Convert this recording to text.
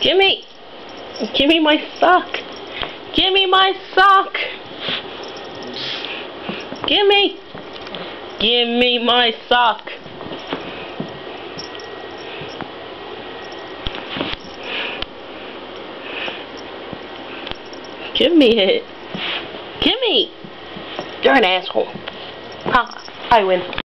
Gimme! Gimme my sock! Gimme my sock! Gimme! Gimme my sock! Give me it. Give me! You're an asshole. Ha! I win.